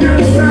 You.